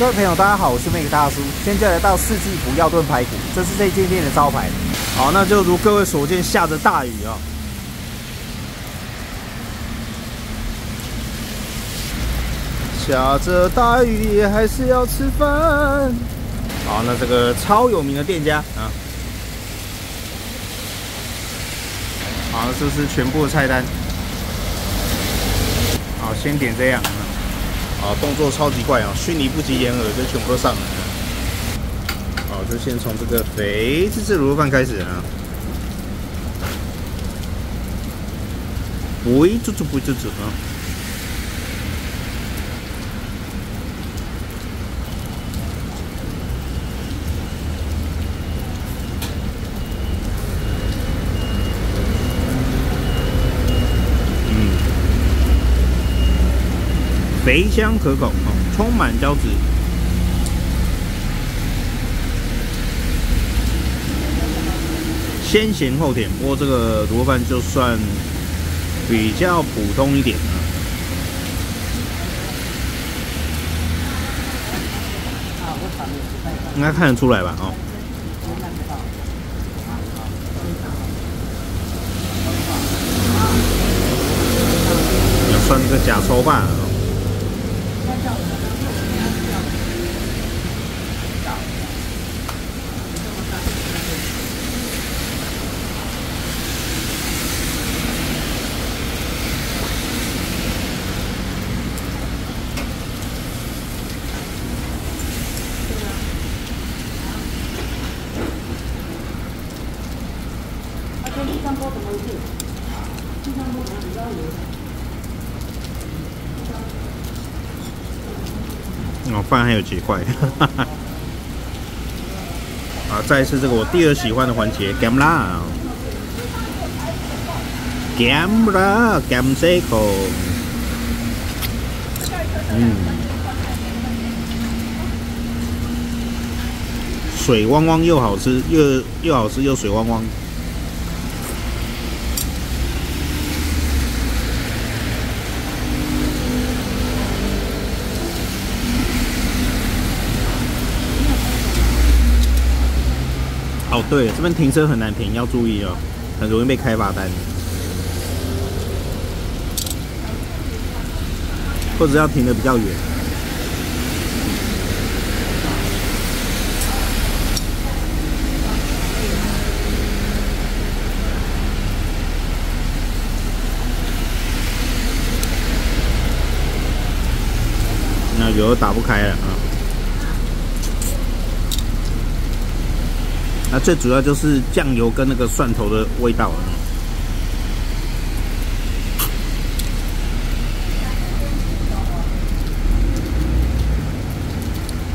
各位朋友，大家好，我是 Make 大叔。现在来到四季福药炖排骨，这是这间店的招牌。好，那就如各位所见，下着大雨啊。下着大雨还是要吃饭。好，那这个超有名的店家啊。好，这是全部的菜单。好，先点这样。啊，动作超级快啊，迅雷不及掩耳，就全部都上来了。好，就先从这个肥滋滋卤肉饭开始啊。肥滋滋，肥滋滋啊。肥香可口哦，充满胶质，先咸后甜。不过这个卤肉饭就算比较普通一点了，应该看得出来吧？哦，要算这个假抽饭啊。哦，饭还有几块，啊！再一次这个我第二喜欢的环节，gam 啦，gam 啦，gam c o 嗯，水汪汪又好吃，又又好吃又水汪汪。哦，对，这边停车很难停，要注意哦，很容易被开罚单，或者要停的比较远。那油打不开了啊。那最主要就是酱油跟那个蒜头的味道啊，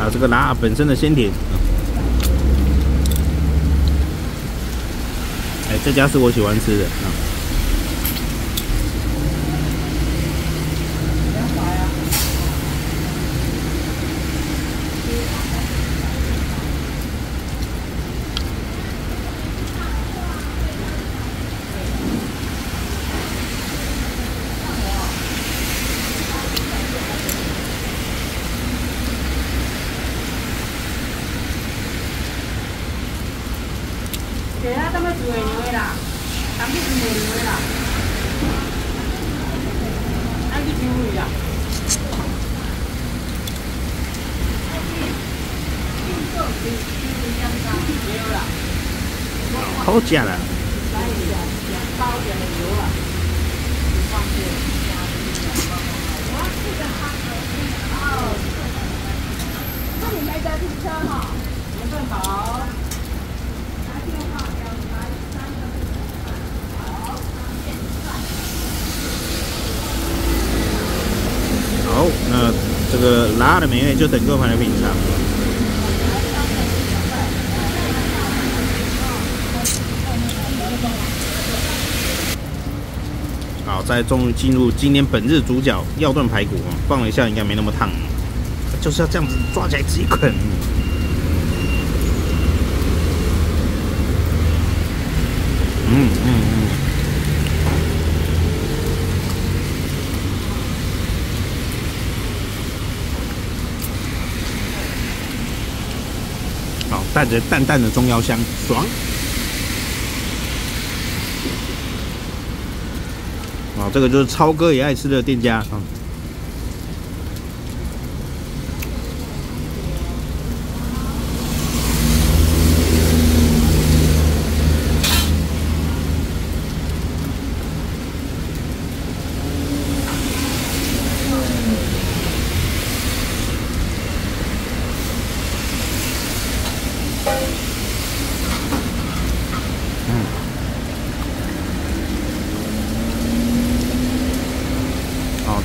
啊这个辣本身的鲜甜。哎，这家是我喜欢吃的啊。给他这么煮的牛的啦，咱们是牛的啦，俺是牛的呀。好假了。那你没得停车哈？好，那这个辣的美味就等各位朋友品尝。好，再终于进入今天本日主角药炖排骨啊，放了一下应该没那么烫，就是要这样子抓起来自己啃。嗯嗯嗯。带着淡淡的中药香，爽。啊，这个就是超哥也爱吃的店家啊。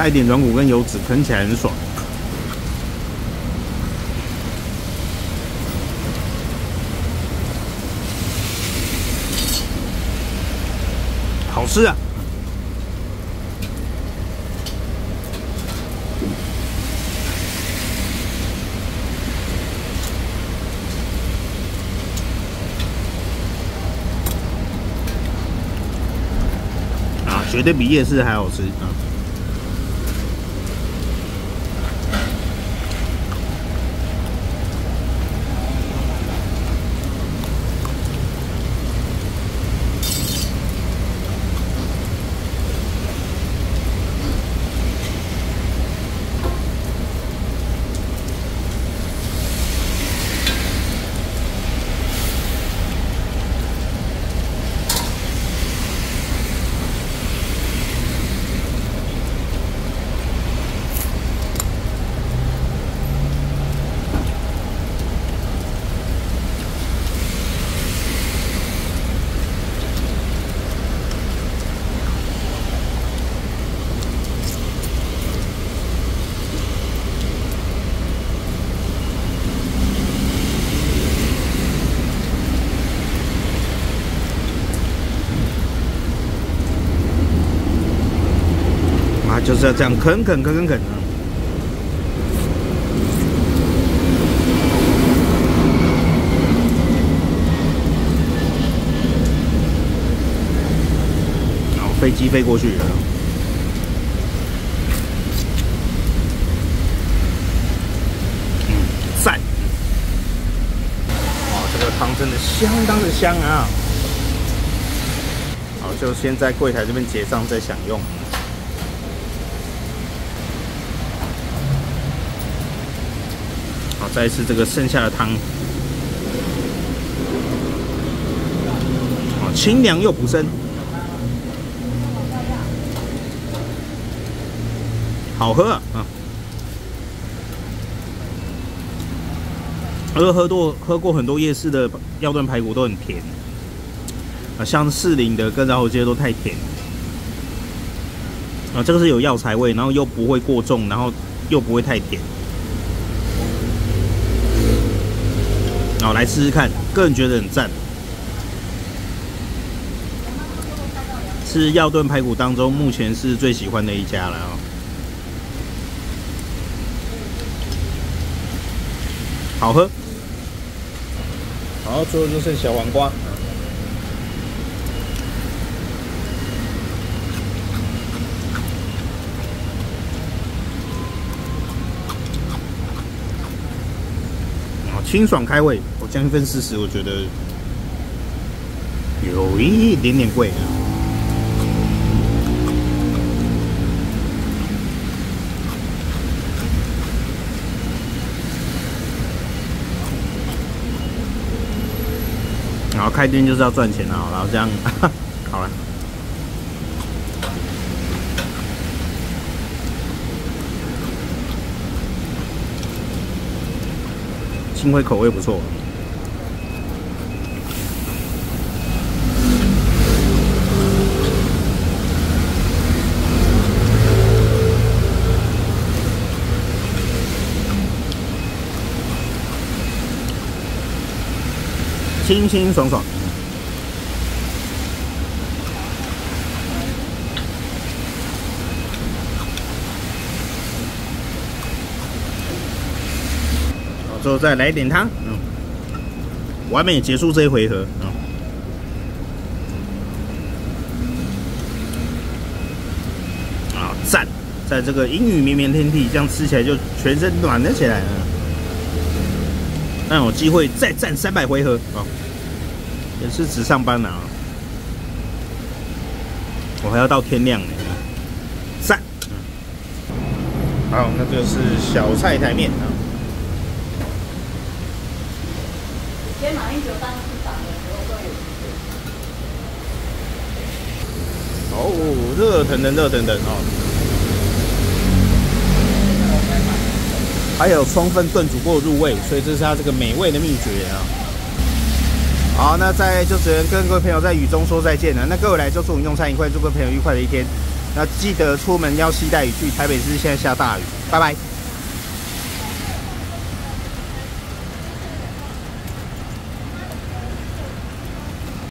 带一点软骨跟油脂，啃起来很爽。好吃啊！啊，绝对比夜市还好吃啊！就是要这样啃啃啃啃啃啊！然后飞机飞过去了。嗯，赞！哦，这个汤真的相当的香啊！好，就先在柜台这边结账再享用。再是这个剩下的汤，啊，清凉又补身，好喝啊！啊，喝喝多喝过很多夜市的药炖排骨都很甜，啊，像士林的跟饶河街都太甜，啊，这个是有药材味，然后又不会过重，然后又不会太甜。好，来试试看，个人觉得很赞，是药炖排骨当中目前是最喜欢的一家了啊、好喝。好，最后就剩小黄瓜。清爽开胃，我将一份四十，我觉得有一点点贵啊。然后开店就是要赚钱啊，然后这样 好了。青灰口味不错。清清爽爽。好之后再来一点汤，嗯，完美结束这一回合，嗯，啊赞，在这个阴雨绵绵天气，这样吃起来就全身暖了起来，嗯，那有机会再战三百回合。啊！也是只上班了啊，我还要到天亮呢。三，好，那就是小菜台面啊。先马英九当市长的时候会。哦，热腾腾，热腾腾哦！还有充分炖煮过入味，所以这是它这个美味的秘诀啊。好，那在就只能跟各位朋友在雨中说再见了。那各位来就祝你用餐愉快，祝各位朋友愉快的一天。那记得出门要携带雨具，台北市现在下大雨，拜拜。